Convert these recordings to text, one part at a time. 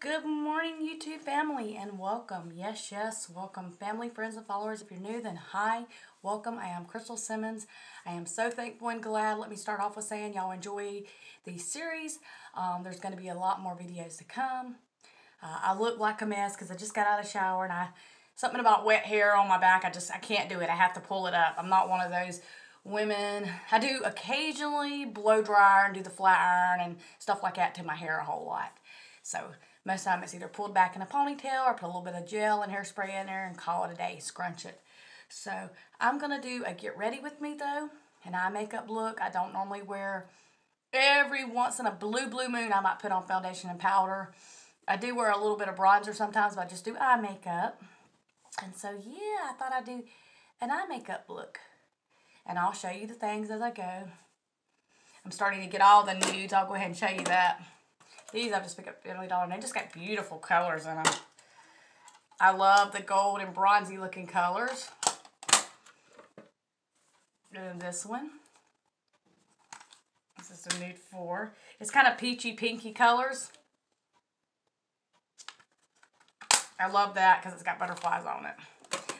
Good morning, YouTube family, and welcome. Yes, yes, welcome, family, friends, and followers. If you're new, then hi, welcome. I am Crystal Simmons. I am so thankful and glad. Let me start off with saying y'all enjoy the series. Um, there's going to be a lot more videos to come. Uh, I look like a mess because I just got out of the shower and I something about wet hair on my back. I just I can't do it. I have to pull it up. I'm not one of those women. I do occasionally blow dryer and do the flat iron and stuff like that to my hair a whole lot. So most time it's either pulled back in a ponytail or put a little bit of gel and hairspray in there and call it a day, scrunch it. So I'm going to do a get ready with me though, an eye makeup look. I don't normally wear, every once in a blue, blue moon I might put on foundation and powder. I do wear a little bit of bronzer sometimes, but I just do eye makeup. And so yeah, I thought I'd do an eye makeup look. And I'll show you the things as I go. I'm starting to get all the nudes. I'll go ahead and show you that. These I just picked up Family Dollar and they just got beautiful colors in them. I love the gold and bronzy looking colors. And this one. This is the nude four. It's kind of peachy pinky colors. I love that because it's got butterflies on it.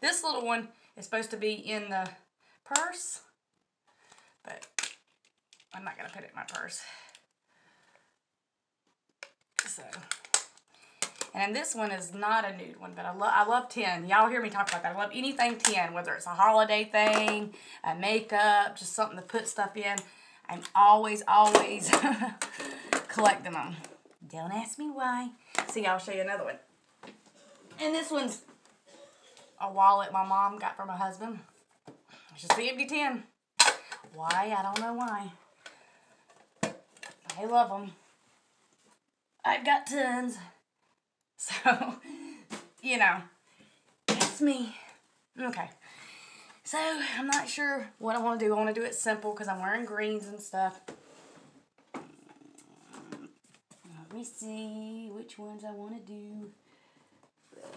This little one is supposed to be in the purse, but I'm not going to put it in my purse. So, and this one is not a nude one, but I, love I love 10. Y'all hear me talk about that. I love anything 10, whether it's a holiday thing, a makeup, just something to put stuff in. I'm always, always collecting them. Don't ask me why. See, I'll show you another one. And this one's a wallet my mom got for my husband. It's just the empty tin. Why? I don't know why. I love them. I've got tons. So, you know, that's me. Okay. So, I'm not sure what I want to do. I want to do it simple because I'm wearing greens and stuff. Let me see which ones I want to do.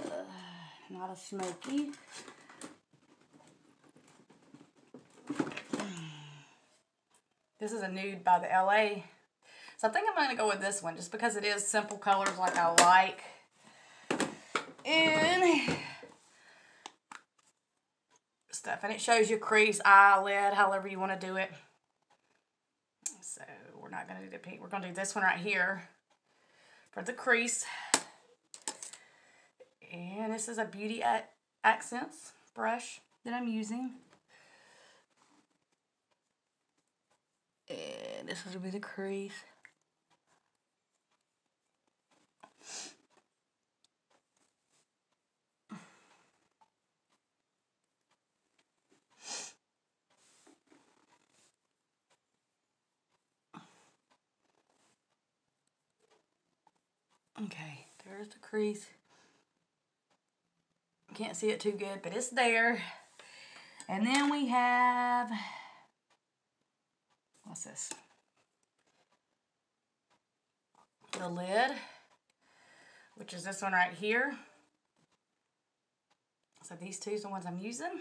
Uh, not a smoky. This is a nude by the LA so I think I'm going to go with this one just because it is simple colors like I like. And stuff. And it shows your crease, eyelid, however you want to do it. So we're not going to do the pink. We're going to do this one right here for the crease. And this is a Beauty Accents brush that I'm using. And this will be the crease. Okay, there's the crease. Can't see it too good, but it's there. And then we have, what's this? The lid, which is this one right here. So these two are the ones I'm using.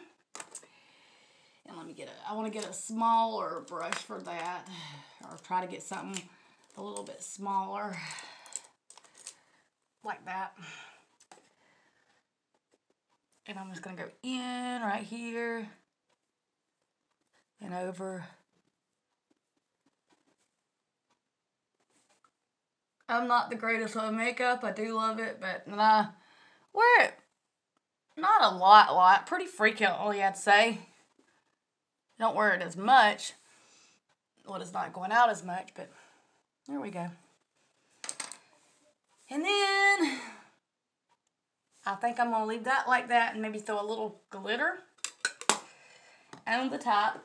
And let me get a, I want to get a smaller brush for that. Or try to get something a little bit smaller like that. And I'm just going to go in right here and over. I'm not the greatest with makeup. I do love it, but I wear it not a lot, lot. Pretty frequently, oh, I'd say. Don't wear it as much. Well, it's not going out as much, but there we go. And then I think I'm to leave that like that and maybe throw a little glitter on the top.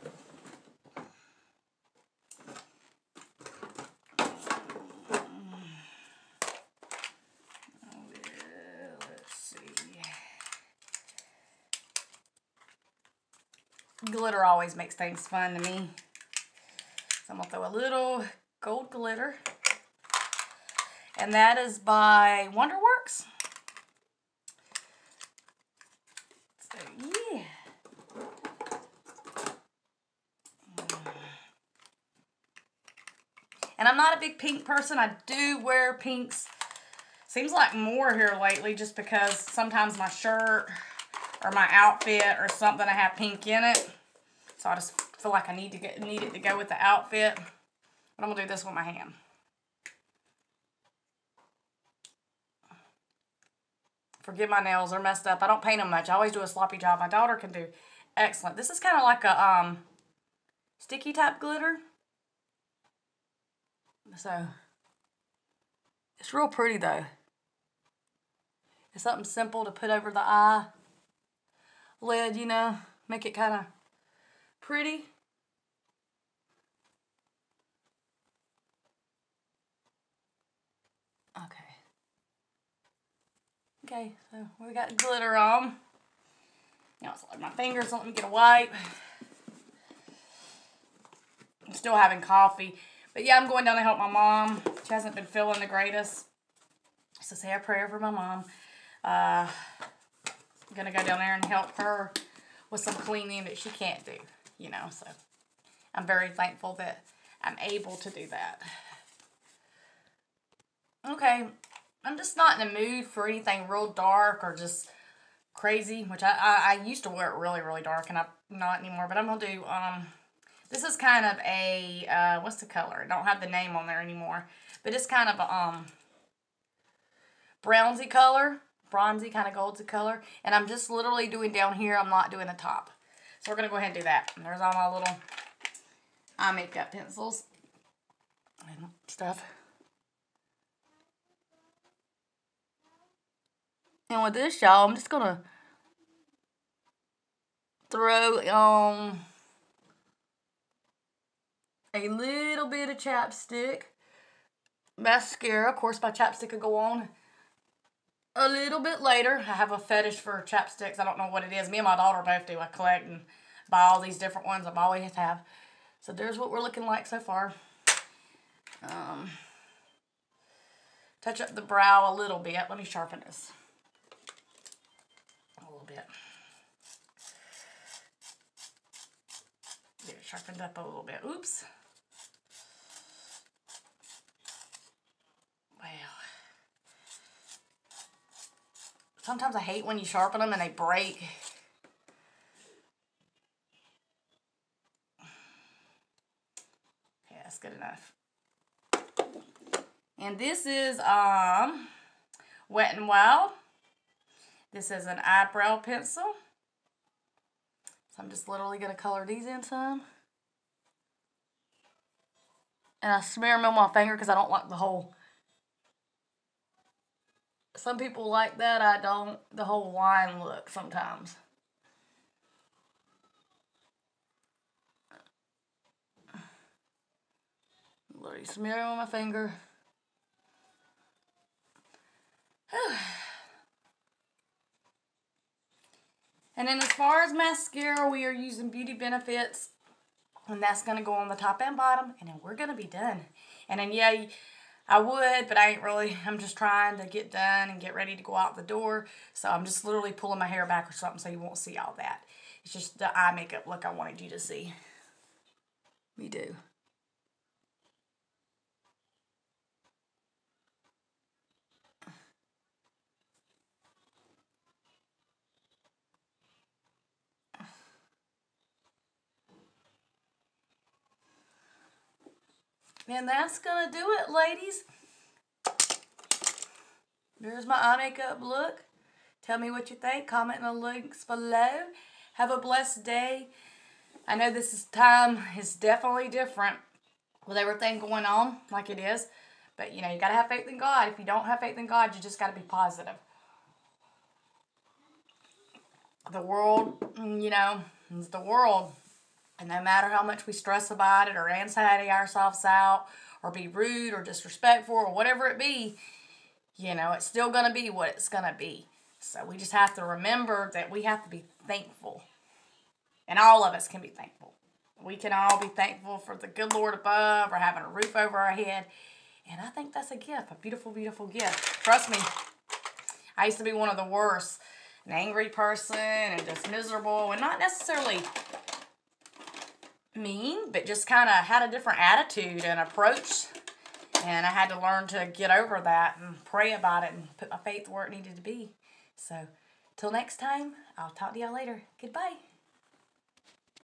Glitter always makes things fun to me. So I'm going to throw a little gold glitter and that is by Wonderworks. So, yeah. And I'm not a big pink person. I do wear pinks Seems like more here lately just because sometimes my shirt or my outfit or something I have pink in it. So I just feel like I need to get need it to go with the outfit. But I'm gonna do this with my hand. Forgive my nails, they're messed up. I don't paint them much. I always do a sloppy job. My daughter can do excellent. This is kind of like a um, sticky type glitter. So, it's real pretty though. It's something simple to put over the eye lid, you know, make it kind of pretty. Okay. Okay, so we got glitter on. Now it's like my fingers, let me get a wipe. I'm still having coffee. But yeah, I'm going down to help my mom. She hasn't been feeling the greatest. So say a prayer for my mom. Uh, I'm going to go down there and help her with some cleaning that she can't do, you know. So I'm very thankful that I'm able to do that. Okay, I'm just not in the mood for anything real dark or just crazy, which I, I, I used to wear it really, really dark, and I'm not anymore. But I'm going to do, um, this is kind of a, uh, what's the color? I don't have the name on there anymore. But it's kind of a, um, brownsy color, bronzy kind of goldsy color. And I'm just literally doing down here. I'm not doing the top. So we're going to go ahead and do that. And there's all my little eye makeup pencils and stuff. And with this, y'all, I'm just going to throw um a little bit of chapstick. Mascara, of course, my chapstick could go on a little bit later. I have a fetish for chapsticks. I don't know what it is. Me and my daughter both do. I collect and buy all these different ones. I've always have. So there's what we're looking like so far. Um, touch up the brow a little bit. Let me sharpen this. A little bit. Get it sharpened up a little bit. Oops. Sometimes I hate when you sharpen them and they break. Okay, that's good enough. And this is um Wet n Wild. This is an eyebrow pencil. So I'm just literally going to color these in some. And I smear them on my finger because I don't like the whole some people like that. I don't. The whole wine look sometimes. Literally smear on my finger. and then as far as mascara, we are using Beauty Benefits. And that's going to go on the top and bottom. And then we're going to be done. And then, yeah, I would, but I ain't really. I'm just trying to get done and get ready to go out the door. So I'm just literally pulling my hair back or something so you won't see all that. It's just the eye makeup look I wanted you to see. Me do. And that's going to do it, ladies. There's my eye makeup look. Tell me what you think. Comment in the links below. Have a blessed day. I know this is time is definitely different with everything going on like it is. But, you know, you got to have faith in God. If you don't have faith in God, you just got to be positive. The world, you know, is the world. And no matter how much we stress about it or anxiety ourselves out or be rude or disrespectful or whatever it be, you know, it's still going to be what it's going to be. So we just have to remember that we have to be thankful. And all of us can be thankful. We can all be thankful for the good Lord above or having a roof over our head. And I think that's a gift, a beautiful, beautiful gift. Trust me, I used to be one of the worst, an angry person and just miserable and not necessarily mean, but just kind of had a different attitude and approach And I had to learn to get over that and pray about it and put my faith where it needed to be. So, till next time, I'll talk to y'all later. Goodbye.